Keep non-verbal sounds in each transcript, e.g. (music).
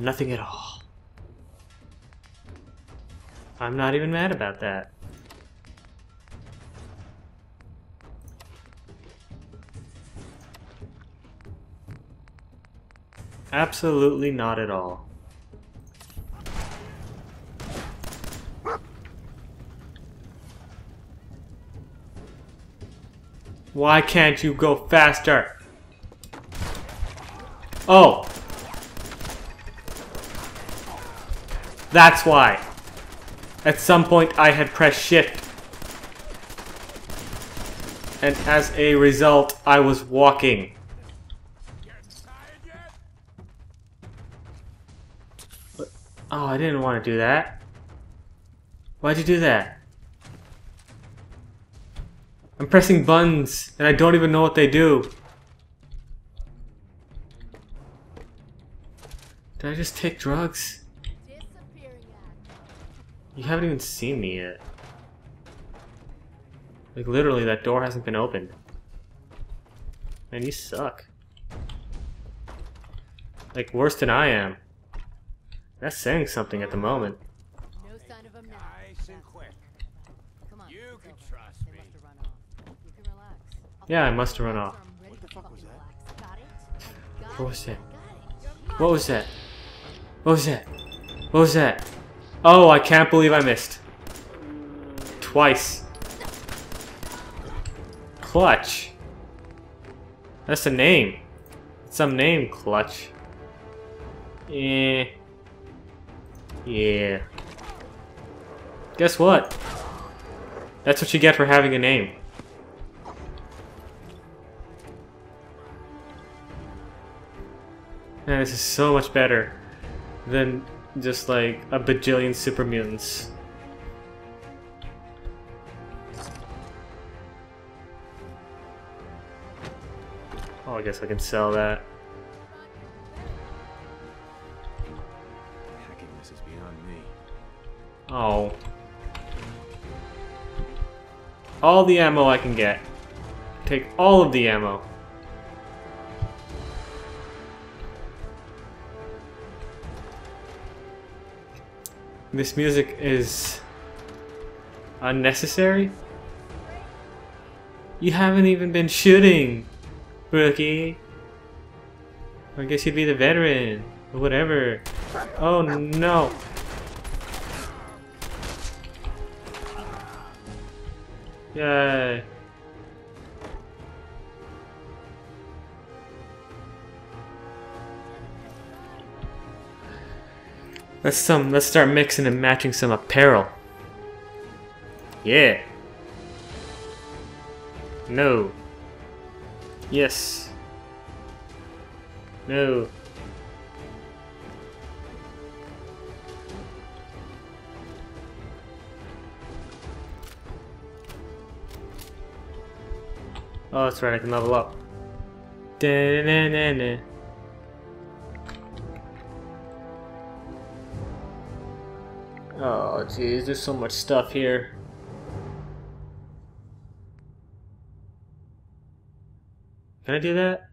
Nothing at all. I'm not even mad about that. Absolutely not at all. Why can't you go faster? Oh! That's why. At some point I had pressed shift. And as a result, I was walking. Oh, I didn't want to do that. Why'd you do that? I'm pressing buttons, and I don't even know what they do. Did I just take drugs? You haven't even seen me yet. Like, literally, that door hasn't been opened. Man, you suck. Like, worse than I am. That's saying something at the moment. No sign of him now. Nice and quick. Come on. You can Silver. trust They me. must run off. You can relax. I'll Yeah, I must have run off. What the fuck was that? Got it? Got What was that? What was that? What was that? What was that? Oh, I can't believe I missed. Twice. Clutch. That's a name. It's some name, Clutch. Eh. Yeah. Guess what? That's what you get for having a name. Man, this is so much better than just like a bajillion super mutants. Oh, I guess I can sell that. Hacking this is beyond me. Oh. All the ammo I can get. Take all of the ammo. This music is unnecessary. You haven't even been shooting, rookie. I guess you'd be the veteran, or whatever. Oh no. Yay. Let's some let's start mixing and matching some apparel. Yeah. No. Yes. No. Oh, that's right, I can level up. Da-na-na-na. Oh, geez, there's so much stuff here. Can I do that?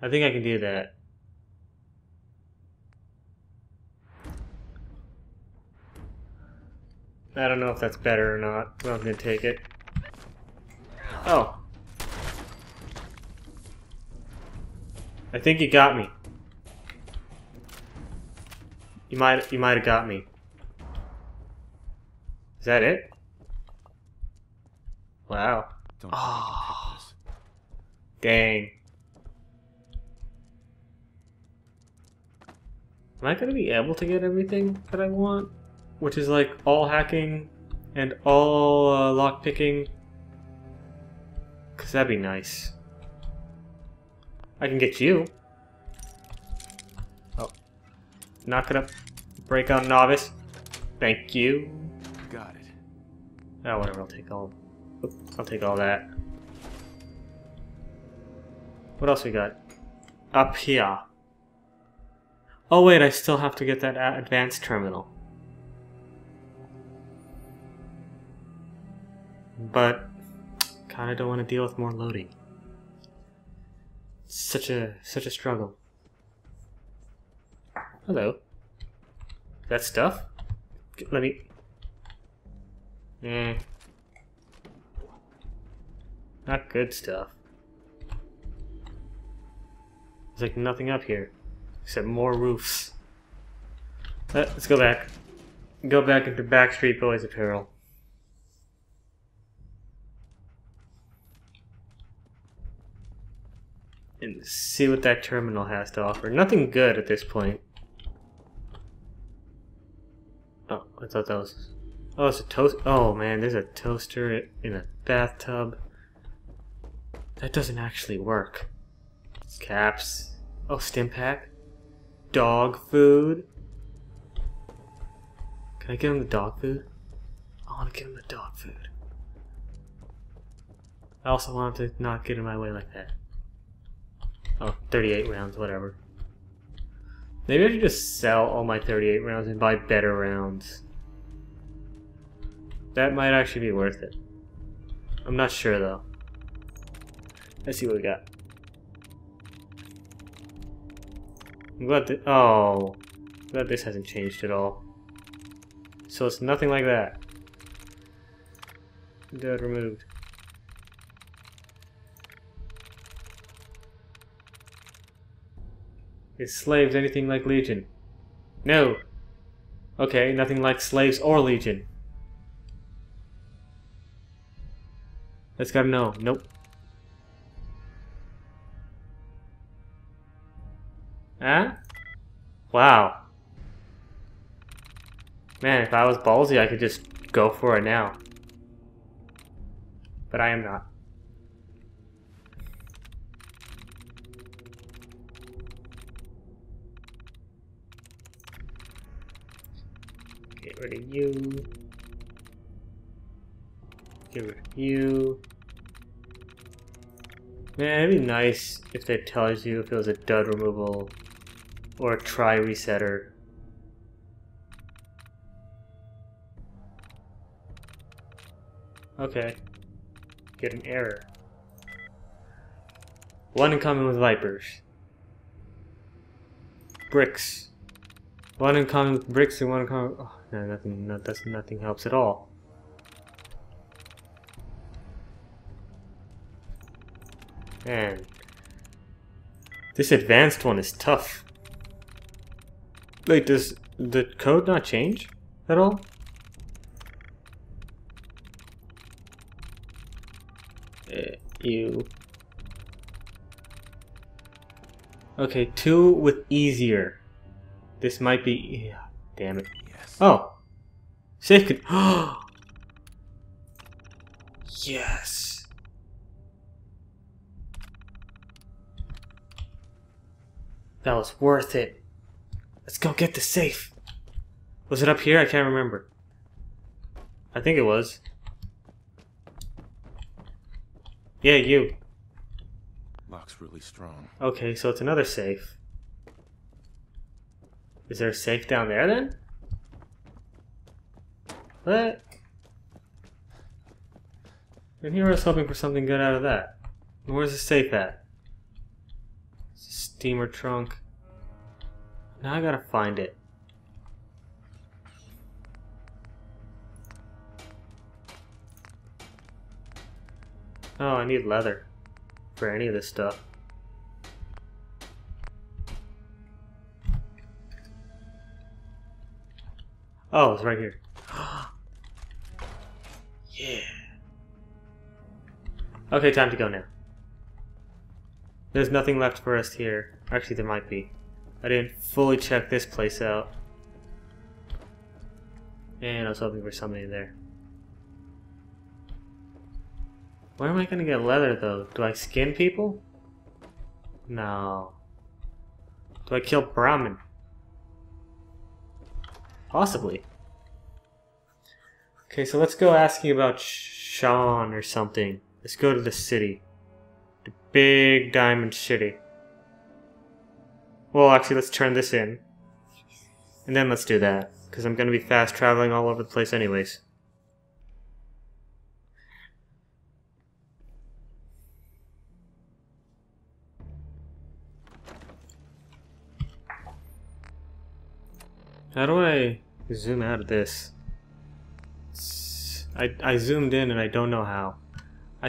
I think I can do that. I don't know if that's better or not, I'm gonna take it. Oh. I think you got me. You might you might have got me. Is that it? Wow. Don't Ah. oh. this. Dang. Am I gonna be able to get everything that I want? Which is like all hacking and all uh, lockpicking. Cause that'd be nice. I can get you. Knock gonna Break on novice. Thank you. Got it. Oh, whatever. I'll take all. I'll take all that. What else we got? Up here. Oh wait, I still have to get that advanced terminal. But kind of don't want to deal with more loading. Such a such a struggle. Hello. That stuff? Let me. Eh. Not good stuff. There's like nothing up here. Except more roofs. Uh, let's go back. Go back into Backstreet Boys apparel. And see what that terminal has to offer. Nothing good at this point. Oh, I thought that was. Oh, it's a toast. Oh man, there's a toaster in a bathtub. That doesn't actually work. Caps. Oh, Stimpak. Dog food. Can I give him the dog food? I want to give him the dog food. I also want him to not get in my way like that. Oh, 38 rounds, whatever. Maybe I should just sell all my 38 rounds and buy better rounds. That might actually be worth it. I'm not sure though. Let's see what we got. I'm glad that. Oh. Glad this hasn't changed at all. So it's nothing like that. Dead removed. Is slaves anything like Legion? No. Okay, nothing like slaves or Legion. Let's gotta know. Nope. Huh? Wow. Man, if I was ballsy, I could just go for it now. But I am not. Get rid of you. Get rid of you. Man, it'd be nice if it tells you if it was a dud removal or a try resetter. Okay. Get an error. One in common with Vipers. Bricks. One in common with bricks and one in common. Oh, no, nothing. No, that's nothing helps at all. Man, this advanced one is tough. Wait, does the code not change at all? Uh, you. Okay, two with easier. This might be. Yeah, damn it. Yes. Oh! Safe could. (gasps) yes! That was worth it. Let's go get the safe. Was it up here? I can't remember. I think it was. Yeah, you. Lock's really strong. Okay, so it's another safe. Is there a safe down there then? What? And here I was hoping for something good out of that. Where's the safe at? Steamer trunk. Now I gotta find it. Oh, I need leather for any of this stuff. Oh, it's right here. (gasps) yeah. Okay, time to go now. There's nothing left for us here. Actually, there might be. I didn't fully check this place out. And I was hoping for somebody there. Where am I gonna get leather though? Do I skin people? No. Do I kill Brahmin? Possibly. Okay, so let's go asking about Shaun or something. Let's go to the city. Big diamond city. Well, actually, let's turn this in. And then let's do that. Because I'm going to be fast traveling all over the place anyways. How do I zoom out of this? I, I zoomed in and I don't know how.